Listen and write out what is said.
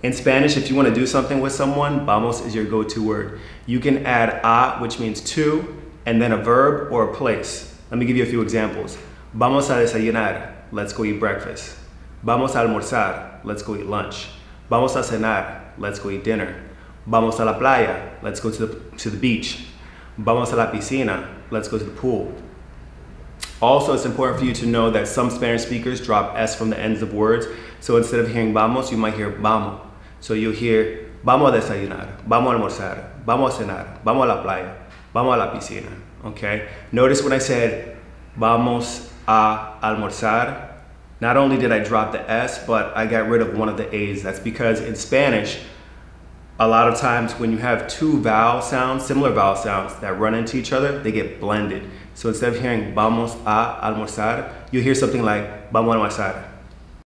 In Spanish, if you want to do something with someone, vamos is your go-to word. You can add a, which means to, and then a verb or a place. Let me give you a few examples. Vamos a desayunar. Let's go eat breakfast. Vamos a almorzar. Let's go eat lunch. Vamos a cenar. Let's go eat dinner. Vamos a la playa. Let's go to the, to the beach. Vamos a la piscina. Let's go to the pool. Also, it's important for you to know that some Spanish speakers drop S from the ends of words. So instead of hearing vamos, you might hear vamos. So you'll hear vamos a desayunar, vamos a almorzar, vamos a cenar, vamos a la playa, vamos a la piscina. Okay? Notice when I said vamos a almorzar, not only did I drop the S, but I got rid of one of the A's. That's because in Spanish, a lot of times when you have two vowel sounds, similar vowel sounds that run into each other, they get blended. So instead of hearing vamos a almorzar, you'll hear something like vamos a almorzar,